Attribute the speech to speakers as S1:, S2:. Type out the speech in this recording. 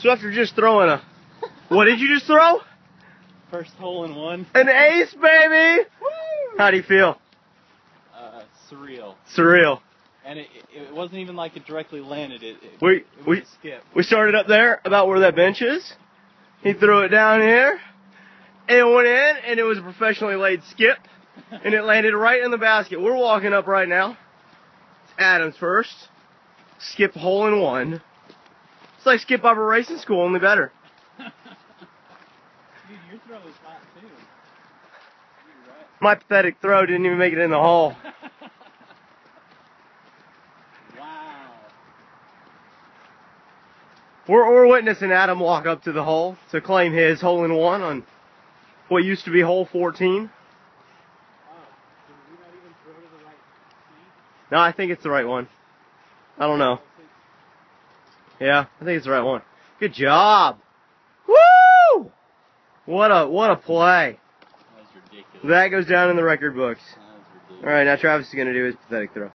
S1: So after just throwing a, what did you just throw?
S2: First hole in one.
S1: An ace, baby. How do you feel?
S2: Uh, surreal.
S1: Surreal.
S2: And it, it wasn't even like it directly landed. It, it,
S1: We
S2: it
S1: we we started up there about where that bench is. He threw it down here. And it went in, and it was a professionally laid skip, and it landed right in the basket. We're walking up right now. It's Adam's first. Skip hole in one. It's like skip over racing school, only better.
S2: Dude, your throw was hot too. You're
S1: My pathetic throw didn't even make it in the hole.
S2: wow.
S1: We're, we're witnessing Adam walk up to the hole to claim his hole in one on what used to be hole 14.
S2: Oh, did we not even throw to the right tee?
S1: No, I think it's the right one. I don't know. Yeah, I think it's the right one. Good job. Woo! What a what a play.
S2: That was ridiculous.
S1: That goes down in the record books.
S2: That was ridiculous.
S1: All right, now Travis is gonna do his pathetic throw.